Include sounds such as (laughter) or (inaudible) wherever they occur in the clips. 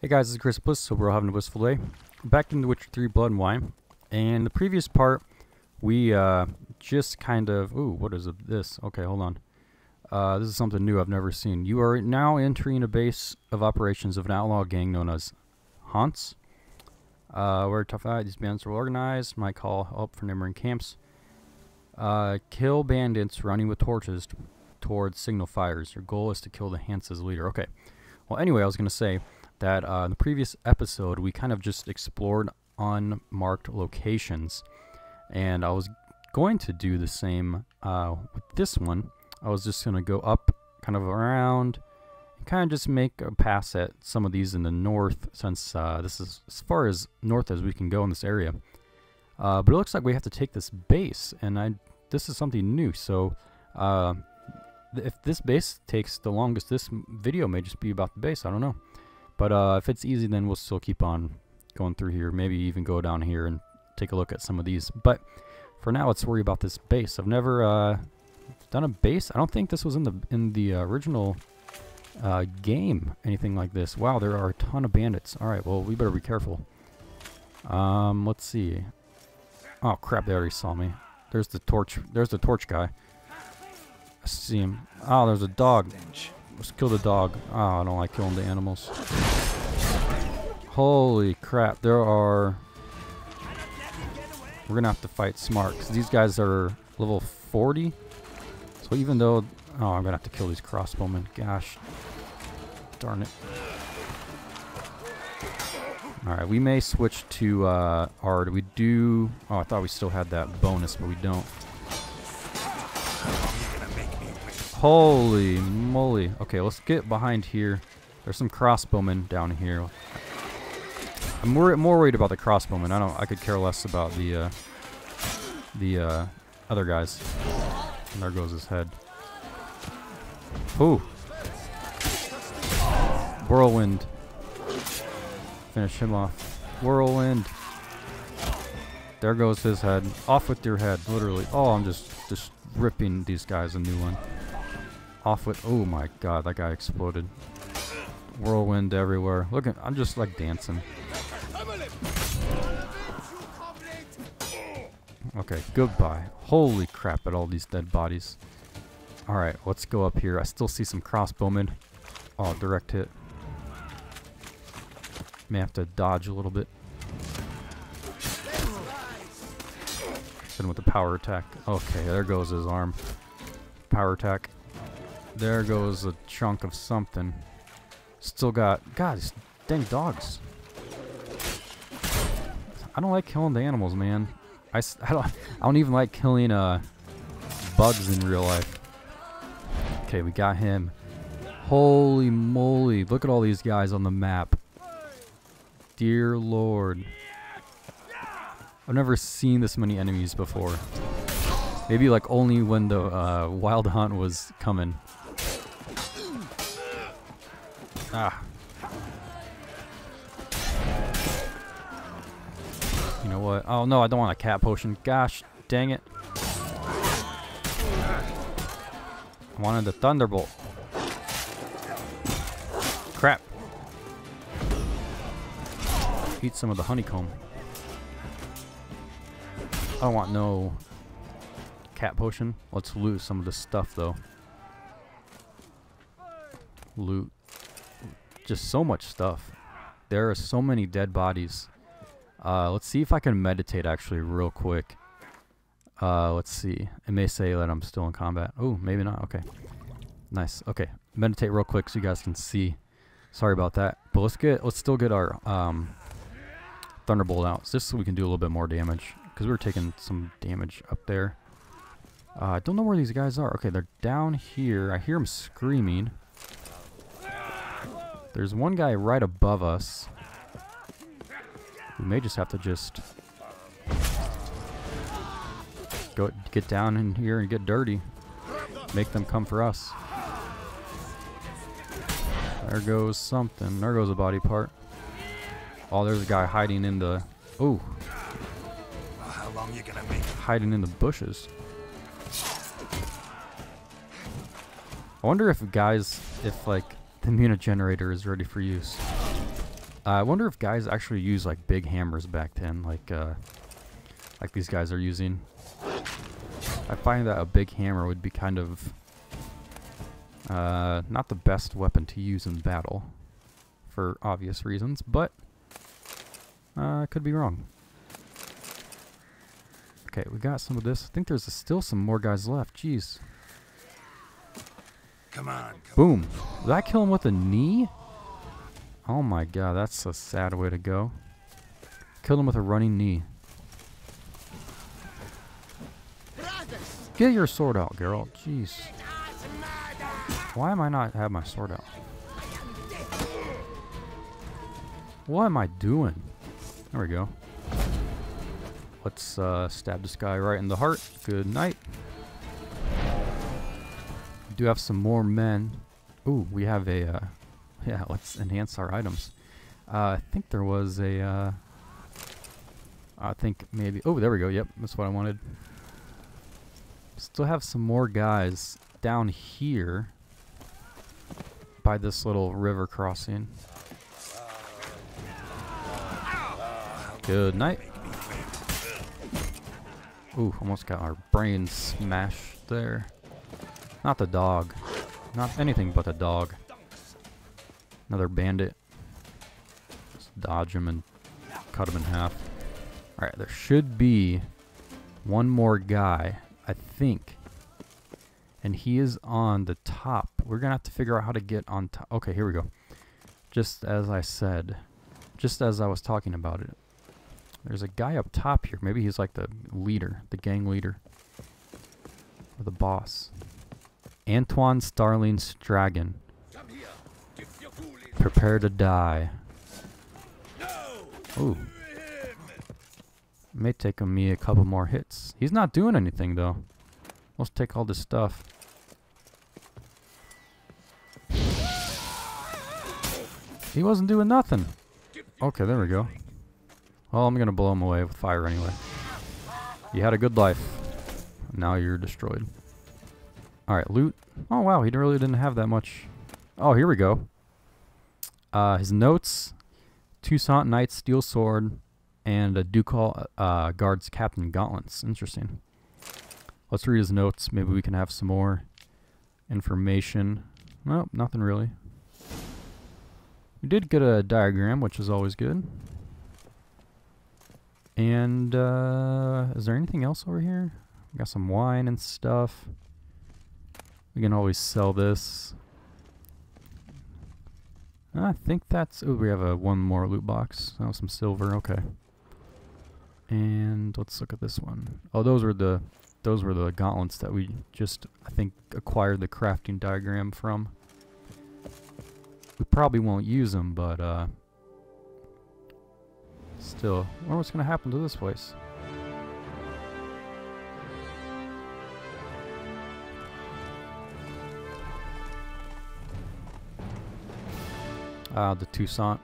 Hey guys, this is Chris Bliss, so we're all having a blissful day. Back in The Witcher 3 Blood and Wine. And the previous part, we uh, just kind of... Ooh, what is this? Okay, hold on. Uh, this is something new I've never seen. You are now entering a base of operations of an outlaw gang known as Hanse. Uh, we're tough fight. These bands are organized. Might call help from neighboring camps. Uh, kill bandits running with torches towards signal fires. Your goal is to kill the Hanse's leader. Okay. Well, anyway, I was going to say that uh, in the previous episode, we kind of just explored unmarked locations. And I was going to do the same uh, with this one. I was just going to go up kind of around and kind of just make a pass at some of these in the north since uh, this is as far as north as we can go in this area. Uh, but it looks like we have to take this base, and I this is something new. So uh, if this base takes the longest, this video may just be about the base. I don't know. But uh, if it's easy, then we'll still keep on going through here. Maybe even go down here and take a look at some of these. But for now, let's worry about this base. I've never uh, done a base. I don't think this was in the in the original uh, game. Anything like this. Wow, there are a ton of bandits. All right, well we better be careful. Um, let's see. Oh crap! They already saw me. There's the torch. There's the torch guy. I see him. Oh, there's a dog. Let's kill the dog. Oh, I don't like killing the animals. Holy crap. There are... We're going to have to fight smart. Because these guys are level 40. So even though... Oh, I'm going to have to kill these crossbowmen. Gosh. Darn it. Alright, we may switch to uh, our... We do... Oh, I thought we still had that bonus, but we don't. Holy moly. Okay, let's get behind here. There's some crossbowmen down here. I'm more, more worried about the crossbowmen. I don't. I could care less about the uh, the uh, other guys. And there goes his head. Ooh. Whirlwind. Finish him off. Whirlwind. There goes his head. Off with your head, literally. Oh, I'm just just ripping these guys a new one. Off with. Oh my god, that guy exploded. Whirlwind everywhere. Look at. I'm just like dancing. Okay, goodbye. Holy crap at all these dead bodies. Alright, let's go up here. I still see some crossbowmen. Oh, direct hit. May have to dodge a little bit. Him with the power attack. Okay, there goes his arm. Power attack. There goes a chunk of something. Still got... God, these dang dogs. I don't like killing the animals, man. I, (laughs) I, don't, I don't even like killing uh, bugs in real life. Okay, we got him. Holy moly. Look at all these guys on the map. Dear lord. I've never seen this many enemies before. Maybe like only when the uh, Wild Hunt was coming. Ah. You know what? Oh no, I don't want a cat potion. Gosh, dang it. I wanted the Thunderbolt. Crap. Eat some of the honeycomb. I don't want no cat potion. Let's loot some of the stuff though. Loot. Just so much stuff. There are so many dead bodies. Uh, let's see if I can meditate actually real quick. Uh, let's see. It may say that I'm still in combat. Oh, maybe not. Okay. Nice. Okay. Meditate real quick so you guys can see. Sorry about that. But let's get, let's still get our um, Thunderbolt out. Just so we can do a little bit more damage. Because we are taking some damage up there. Uh, I don't know where these guys are. Okay, they're down here. I hear them screaming. There's one guy right above us. We may just have to just go get down in here and get dirty. Make them come for us. There goes something. There goes a body part. Oh, there's a guy hiding in the... Ooh. How long you gonna make? Hiding in the bushes. I wonder if guys, if like the immunogenerator is ready for use. I wonder if guys actually use like big hammers back then, like uh, like these guys are using. I find that a big hammer would be kind of uh, not the best weapon to use in battle, for obvious reasons, but uh, I could be wrong. Okay, we got some of this. I think there's still some more guys left. Jeez. Come on. Come Boom. Did I kill him with a knee? Oh my god, that's a sad way to go. Killed him with a running knee. Get your sword out, Geralt. Jeez. Why am I not have my sword out? What am I doing? There we go. Let's uh, stab this guy right in the heart. Good night. Do have some more men. Ooh, we have a. Uh, (laughs) yeah, let's enhance our items. Uh, I think there was a. Uh, I think maybe. Oh, there we go. Yep, that's what I wanted. Still have some more guys down here by this little river crossing. Good night. Ooh, almost got our brains smashed there. Not the dog. Not anything but the dog. Another bandit. Just dodge him and cut him in half. Alright, there should be one more guy, I think. And he is on the top. We're going to have to figure out how to get on top. Okay, here we go. Just as I said. Just as I was talking about it. There's a guy up top here. Maybe he's like the leader, the gang leader. Or the boss. Antoine Starling Stragon. Prepare to die. Ooh. May take me a couple more hits. He's not doing anything though. Let's take all this stuff. He wasn't doing nothing. Okay, there we go. Well, I'm gonna blow him away with fire anyway. You had a good life. Now you're destroyed. Alright, loot. Oh wow, he really didn't have that much. Oh, here we go. Uh, his notes. Toussaint Knight Steel Sword. And a Ducal uh, Guards Captain Gauntlets. Interesting. Let's read his notes. Maybe we can have some more information. Nope, nothing really. We did get a diagram, which is always good. And, uh, is there anything else over here? We got some wine and stuff. We can always sell this. I think that's... Oh, we have a one more loot box. Oh, some silver. Okay. And let's look at this one. Oh, those were the those were the gauntlets that we just, I think, acquired the crafting diagram from. We probably won't use them, but uh, still, I wonder what's going to happen to this place. Ah, the Toussaint.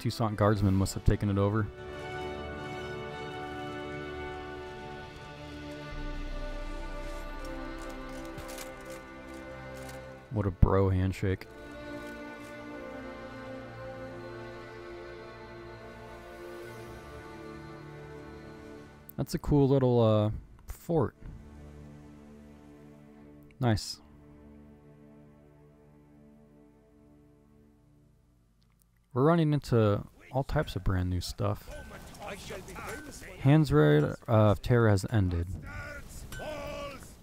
Toussaint guardsmen must have taken it over. What a bro handshake. That's a cool little uh, fort. Nice. We're running into all types of brand new stuff. Hanse Raid uh, of Terror has ended.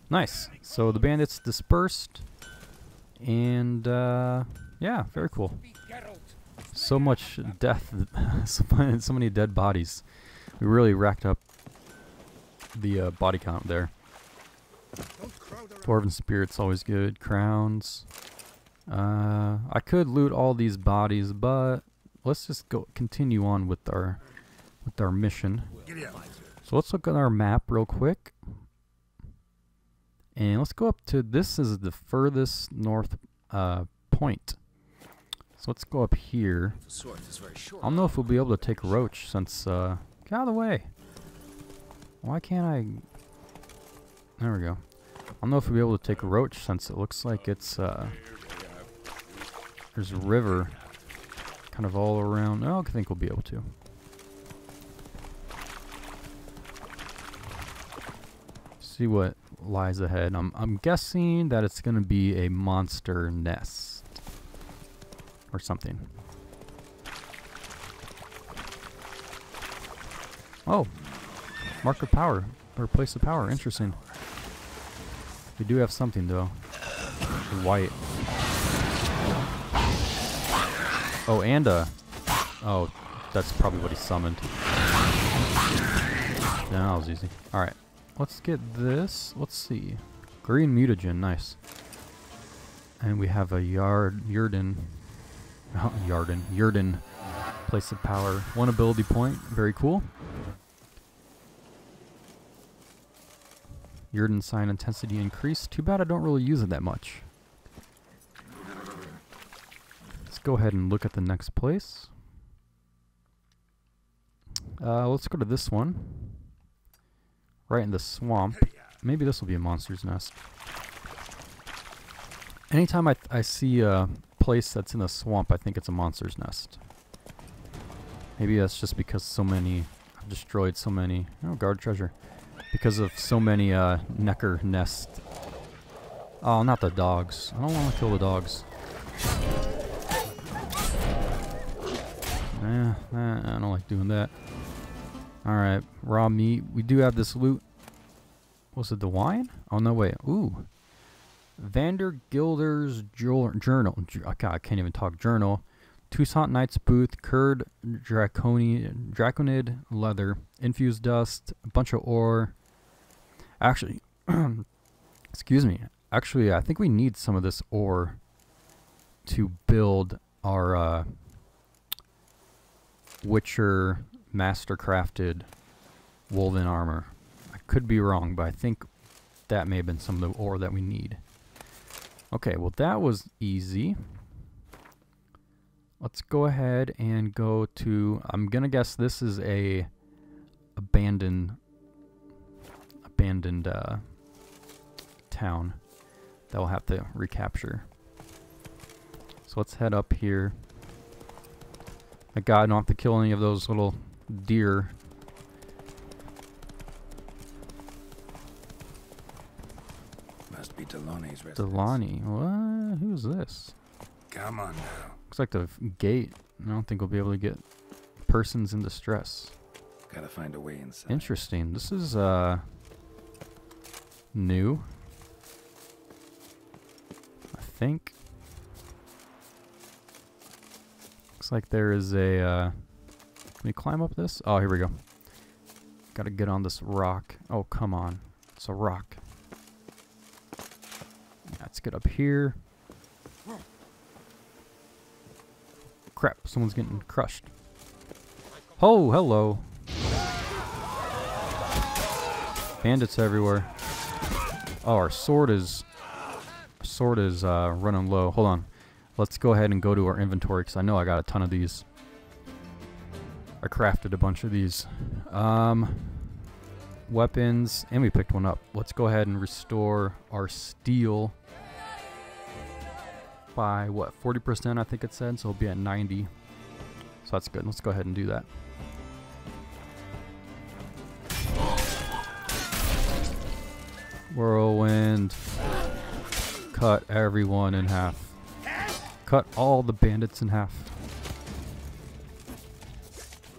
Nice. So the bandits dispersed. And, uh, yeah, very cool. So much death. (laughs) so, many, so many dead bodies. We really racked up the uh, body count there. Dwarven spirits always good. Crowns. Uh, I could loot all these bodies, but let's just go continue on with our with our mission. So let's look at our map real quick. And let's go up to this is the furthest north uh, point. So let's go up here. I don't know if we'll be able to take Roach since uh, get out of the way. Why can't I? There we go. I don't know if we'll be able to take roach since it looks like it's uh, There's a river kind of all around. Oh, I think we'll be able to. See what lies ahead. I'm, I'm guessing that it's going to be a monster nest or something. Oh, mark of power or place of power. Interesting. We do have something though. White. Oh, and uh oh, that's probably what he summoned. Yeah, that was easy. All right, let's get this. Let's see, green mutagen, nice. And we have a yard, Yurden, (laughs) oh, Yarden, Yurden, place of power, one ability point, very cool. Yrden sign intensity increase. Too bad I don't really use it that much. Let's go ahead and look at the next place. Uh, let's go to this one. Right in the swamp. Maybe this will be a monster's nest. Anytime I, I see a place that's in a swamp, I think it's a monster's nest. Maybe that's just because so many... I've destroyed so many... Oh, guard treasure because of so many uh, Nekker nests. Oh, not the dogs. I don't want to kill the dogs. Eh, I don't like doing that. Alright, raw meat. We do have this loot. Was it the wine? Oh, no, wait. Ooh. Vander Gilder's journal. God, I can't even talk journal. Toussaint Knight's Booth, Curd, Draconi, Draconid Leather, Infused Dust, a bunch of ore. Actually, (clears throat) excuse me. Actually, I think we need some of this ore to build our uh, Witcher master-crafted wolven armor. I could be wrong, but I think that may have been some of the ore that we need. Okay, well that was easy. Let's go ahead and go to, I'm gonna guess this is a abandoned, abandoned uh, town that we'll have to recapture. So let's head up here. My god, I don't have to kill any of those little deer. Must be Delani's residence. Delani, what? Who's this? Come on now. Looks like the gate. I don't think we'll be able to get persons in distress. Gotta find a way inside. Interesting. This is uh new. I think. Looks like there is a uh can we climb up this? Oh, here we go. Gotta get on this rock. Oh, come on. It's a rock. Let's get up here. Crap, someone's getting crushed. Oh, hello. Bandits everywhere. Oh, our sword is sword is uh, running low. Hold on. Let's go ahead and go to our inventory because I know I got a ton of these. I crafted a bunch of these. Um, weapons, and we picked one up. Let's go ahead and restore our steel by what 40% I think it said so it'll be at 90 so that's good let's go ahead and do that whirlwind cut everyone in half cut all the bandits in half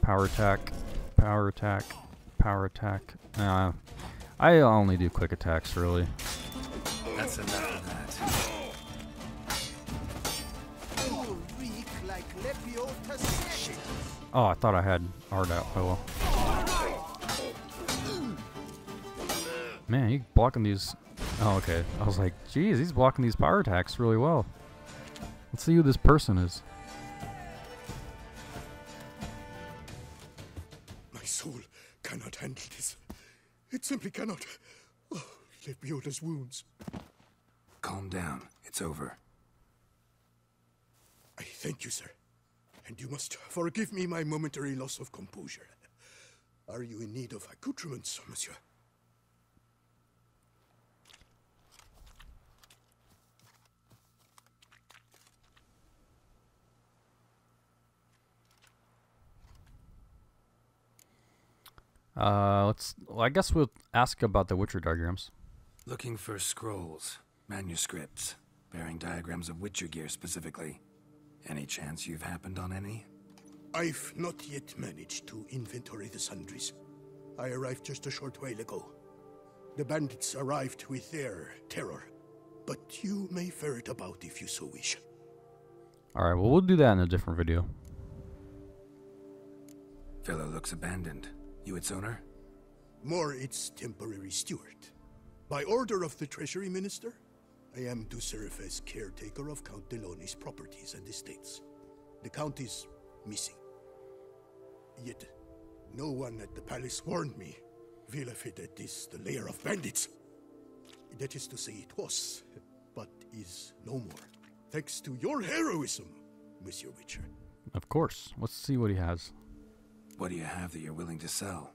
power attack power attack power attack uh, I only do quick attacks really That's enough of that. Oh, I thought I had art out. Oh well. Man, you blocking these. Oh, okay. I was like, geez, he's blocking these power attacks really well. Let's see who this person is. My soul cannot handle this. It simply cannot. Oh, Lebioda's wounds. Calm down. It's over. I thank you, sir. And you must forgive me my momentary loss of composure. Are you in need of accoutrements, monsieur? Uh, let's. Well, I guess we'll ask about the Witcher diagrams. Looking for scrolls, manuscripts, bearing diagrams of Witcher gear specifically. Any chance you've happened on any? I've not yet managed to inventory the sundries. I arrived just a short while ago. The bandits arrived with their terror, but you may ferret about if you so wish. All right. Well, we'll do that in a different video. Fellow looks abandoned. You its owner? More its temporary steward. By order of the Treasury Minister, I am to serve as caretaker of Count Deloni's properties and estates. The Count is missing. Yet, no one at the palace warned me. Villafedet is the lair of bandits. That is to say, it was, but is no more. Thanks to your heroism, Monsieur Witcher. Of course. Let's see what he has. What do you have that you're willing to sell?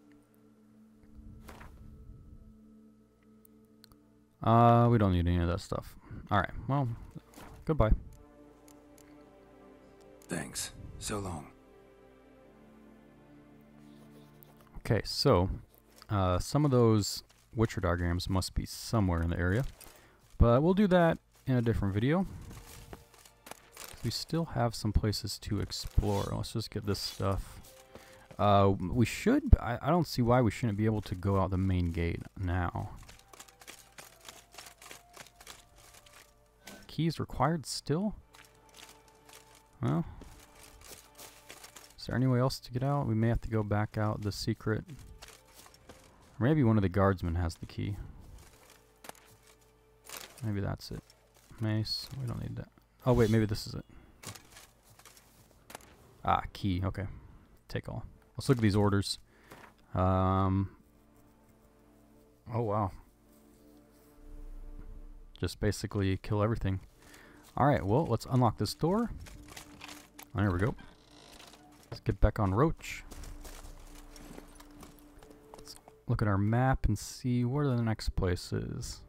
Uh, we don't need any of that stuff. All right. Well, goodbye. Thanks. So long. Okay, so uh, some of those Witcher diagrams must be somewhere in the area, but we'll do that in a different video. We still have some places to explore. Let's just get this stuff. Uh, we should. I, I don't see why we shouldn't be able to go out the main gate now. Keys required still? Well, is there any way else to get out? We may have to go back out the secret. Maybe one of the guardsmen has the key. Maybe that's it. Mace. We don't need that. Oh, wait. Maybe this is it. Ah, key. Okay. Take all. Let's look at these orders. Um. Oh, wow. Just basically kill everything. Alright, well, let's unlock this door. There we go. Let's get back on Roach. Let's look at our map and see where the next place is.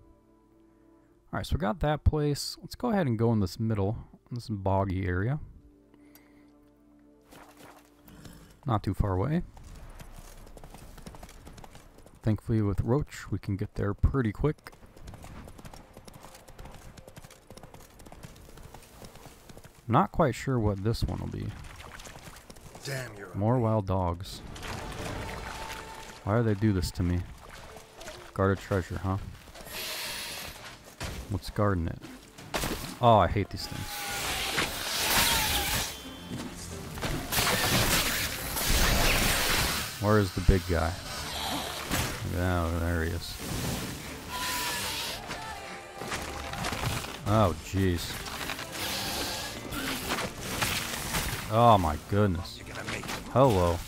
Alright, so we got that place. Let's go ahead and go in this middle, this boggy area. Not too far away. Thankfully with Roach, we can get there pretty quick. Not quite sure what this one will be. Damn, you're More wild dogs. Why do they do this to me? Guarded treasure, huh? What's guarding it? Oh, I hate these things. Where is the big guy? Oh, there he is. Oh, jeez. Oh my goodness. Hello.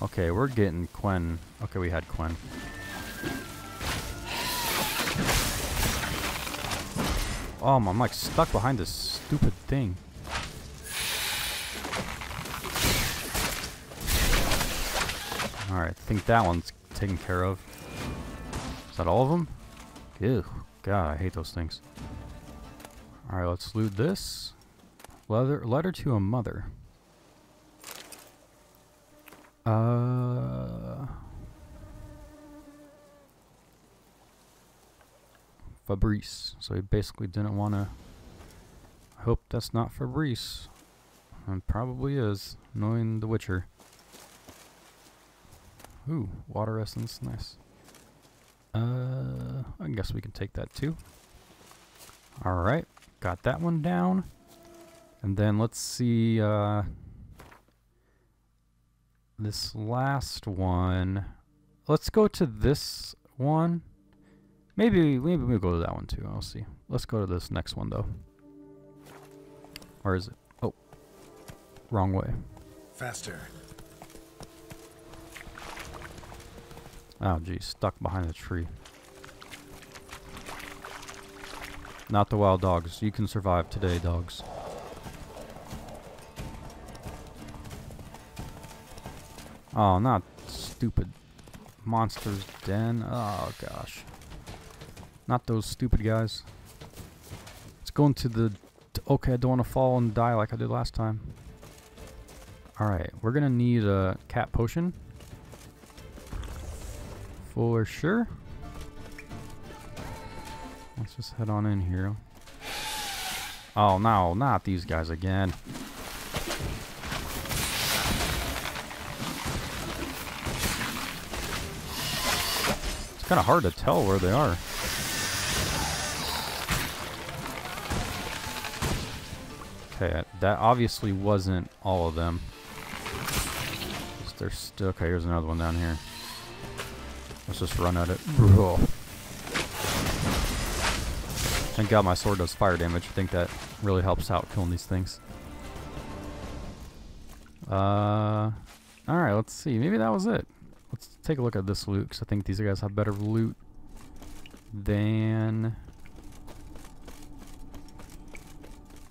Okay, we're getting Quen. Okay, we had Quen. Oh, I'm like stuck behind this stupid thing. Alright, I think that one's taken care of. Is that all of them? Ew. God, I hate those things. Alright, let's loot this. Letter, letter to a mother. Uh, Fabrice. So he basically didn't want to. I hope that's not Fabrice. And probably is, knowing The Witcher. Ooh, water essence, nice. Uh, I guess we can take that too. Alright, got that one down. And then let's see, uh, this last one. Let's go to this one. Maybe maybe we'll go to that one too. I'll see. Let's go to this next one though. Where is it? Oh, wrong way. Faster. Oh geez, stuck behind the tree. Not the wild dogs. You can survive today, dogs. Oh, not stupid monsters den. Oh gosh. Not those stupid guys. Let's go into the... Okay, I don't want to fall and die like I did last time. Alright, we're gonna need a cat potion. For sure. Let's just head on in here. Oh no, not these guys again. It's kind of hard to tell where they are. Okay, that obviously wasn't all of them. There's still okay. Here's another one down here. Let's just run at it. Thank God my sword does fire damage. I think that really helps out killing these things. Uh, all right. Let's see. Maybe that was it. Let's take a look at this loot because I think these guys have better loot than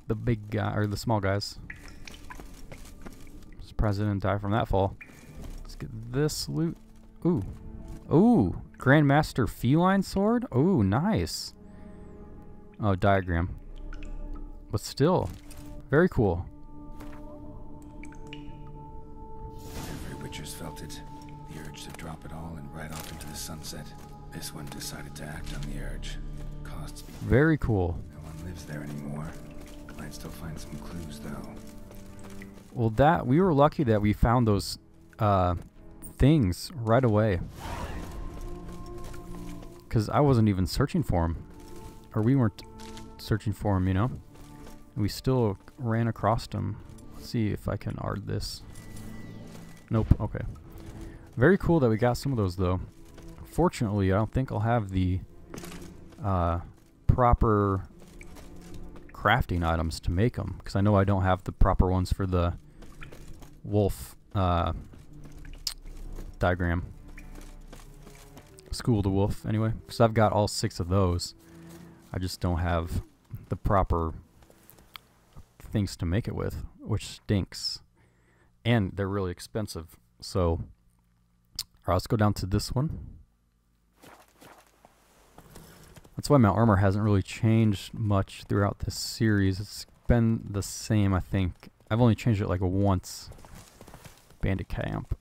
the big guy or the small guys. Surprised I didn't die from that fall. Let's get this loot. Ooh. Ooh. Grandmaster Feline Sword? Ooh, nice. Oh, diagram. But still. Very cool. Every Witcher's felt it. The urge to drop it all and ride off into the sunset. This one decided to act on the urge. Costs Very cool. no one lives there anymore. Might still find some clues though. Well, that we were lucky that we found those uh, things right away. Because I wasn't even searching for them. Or we weren't searching for them, you know? We still ran across them. Let's see if I can art this. Nope, okay. Very cool that we got some of those, though. Fortunately, I don't think I'll have the uh, proper crafting items to make them. Because I know I don't have the proper ones for the wolf uh, diagram. School the wolf, anyway. Because I've got all six of those. I just don't have the proper things to make it with, which stinks. And they're really expensive. So, all right, let's go down to this one. That's why my armor hasn't really changed much throughout this series. It's been the same, I think. I've only changed it like once. Bandit camp.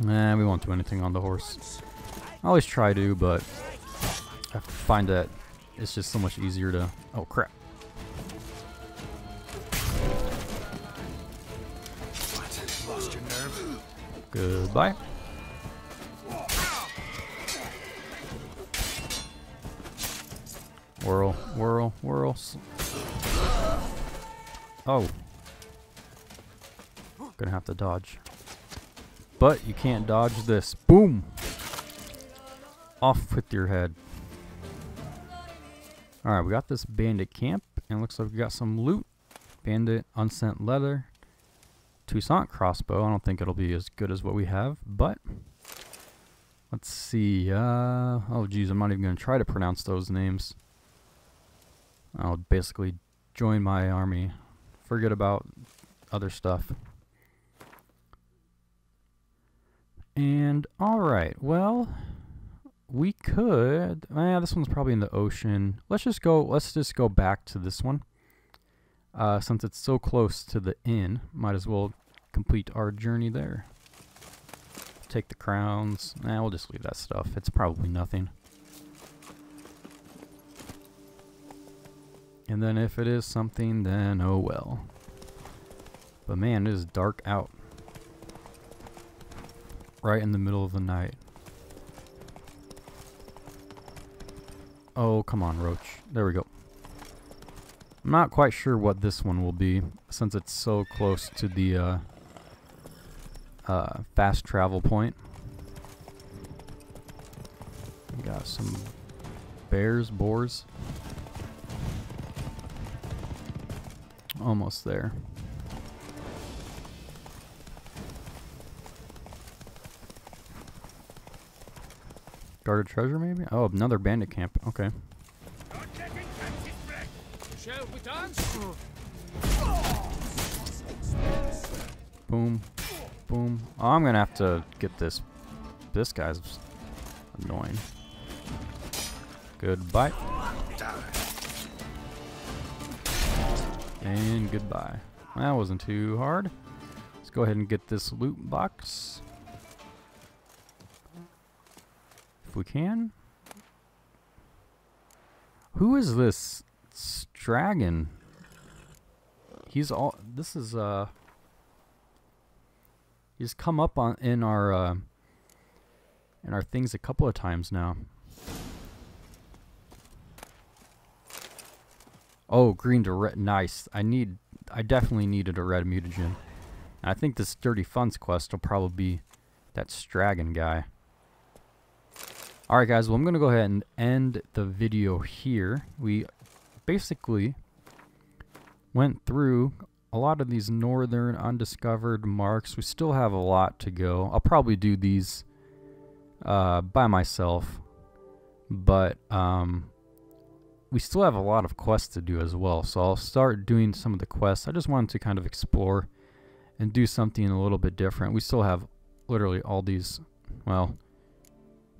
Nah, we won't do anything on the horse. I always try to, but I find that it's just so much easier to... Oh, crap. What? Lost your nerve? Goodbye. Whirl, whirl, whirl. Oh. Gonna have to dodge. But you can't dodge this. Boom! Off with your head. Alright, we got this bandit camp, and looks like we got some loot. Bandit, unsent leather, Toussaint crossbow. I don't think it'll be as good as what we have, but let's see. Uh, oh, geez, I'm not even going to try to pronounce those names. I'll basically join my army. Forget about other stuff. And alright, well, we could. Eh, this one's probably in the ocean. Let's just go. Let's just go back to this one. Uh, since it's so close to the inn, might as well complete our journey there. Take the crowns. Nah, we'll just leave that stuff. It's probably nothing. And then if it is something, then oh well. But man, it is dark out. Right in the middle of the night. Oh, come on, Roach. There we go. I'm not quite sure what this one will be, since it's so close to the uh, uh, fast travel point. We got some bears, boars. Almost there. Guarded treasure, maybe? Oh, another bandit camp. Okay. Boom. Boom. Oh, I'm gonna have to get this. This guy's annoying. Goodbye. And goodbye. That wasn't too hard. Let's go ahead and get this loot box. We can. Who is this Stragon? He's all. This is uh. He's come up on in our uh, in our things a couple of times now. Oh, green to red. Nice. I need. I definitely needed a red mutagen. And I think this Dirty Funds quest will probably be that Stragon guy. Alright guys, well I'm going to go ahead and end the video here. We basically went through a lot of these northern undiscovered marks. We still have a lot to go. I'll probably do these uh, by myself. But um, we still have a lot of quests to do as well. So I'll start doing some of the quests. I just wanted to kind of explore and do something a little bit different. We still have literally all these, well,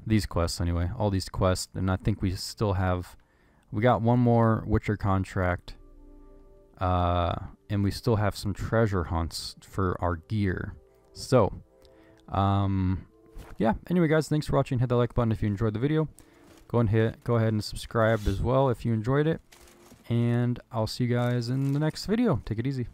these quests anyway, all these quests, and I think we still have, we got one more Witcher contract, uh, and we still have some treasure hunts for our gear. So, um, yeah. Anyway, guys, thanks for watching. Hit that like button if you enjoyed the video. Go and hit, go ahead and subscribe as well if you enjoyed it, and I'll see you guys in the next video. Take it easy.